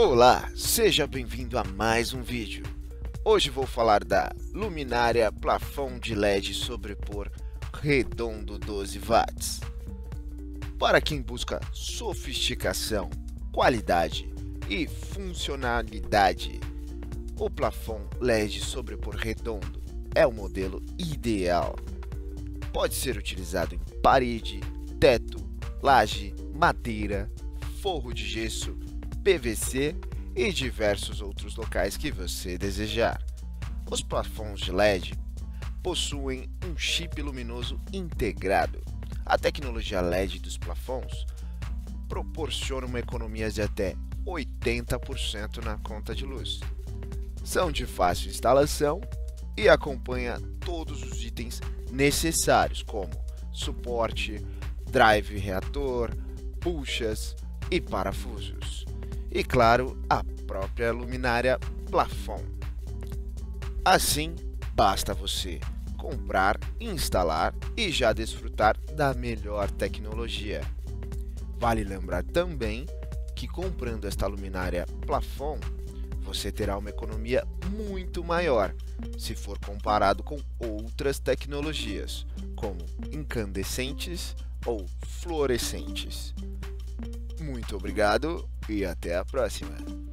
Olá, seja bem-vindo a mais um vídeo. Hoje vou falar da luminária plafond de LED sobrepor redondo 12 watts. Para quem busca sofisticação, qualidade e funcionalidade, o plafond LED sobrepor redondo é o modelo ideal. Pode ser utilizado em parede, teto, laje, madeira, forro de gesso, PVC e diversos outros locais que você desejar. Os plafonds de LED possuem um chip luminoso integrado. A tecnologia LED dos plafonds proporciona uma economia de até 80% na conta de luz. São de fácil instalação e acompanha todos os itens necessários, como suporte, drive reator, puxas e parafusos. E claro, a própria luminária plafond. Assim, basta você comprar, instalar e já desfrutar da melhor tecnologia. Vale lembrar também que comprando esta luminária plafond, você terá uma economia muito maior se for comparado com outras tecnologias, como incandescentes ou fluorescentes. Muito obrigado e até a próxima!